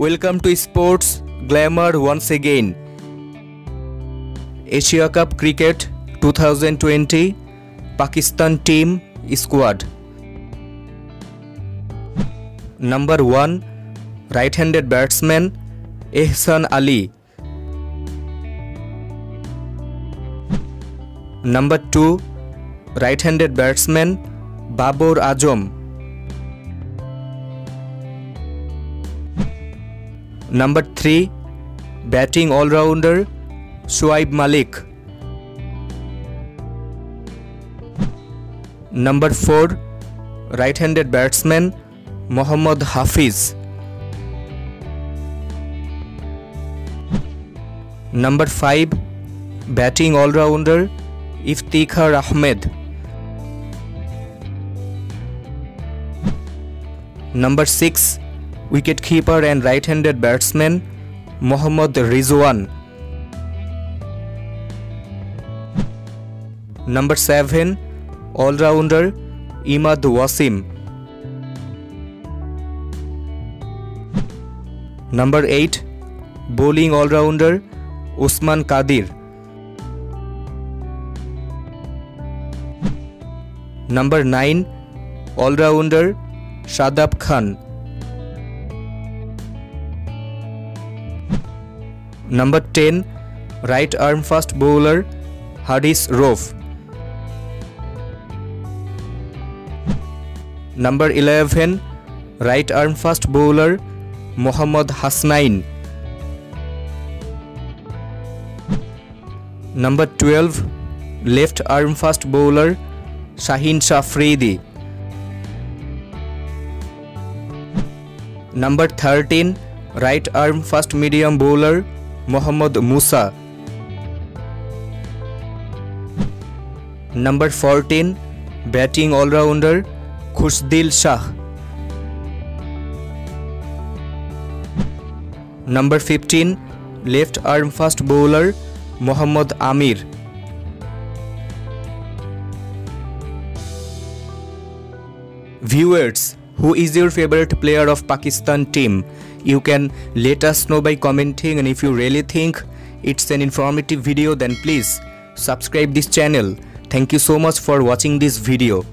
Welcome to sports glamour once again Asia cup cricket two thousand twenty Pakistan team squad number one right handed batsman Ehsan Ali number two right handed batsman Babar Azam number three batting allrounder Shoaib Malik number four right handed batsman Mohammad Hafeez number five batting allrounder Iftikhar Ahmed number six wicket keeper and right handed batsman Mohammad Rizwan number seven allrounder Imad Wasim number eight bowling allrounder Usman Qadir number nine allrounder Shadab Khan Number 10 right arm fast bowler Haris Rauf. Number 11 right arm fast bowler Mohammad Hasnain. Number 12 left arm fast bowler Shaheen Shah Afridi. Number 13 right arm fast medium bowler Mohammad Musa. Number 14 batting all-rounder Khushdil Shah. Number 15 left arm fast bowler Mohammad Amir. Viewers, who is your favorite player of Pakistan team? You can let us know by commenting and if you really think it's an informative video then please subscribe this channel. Thank you so much for watching this video.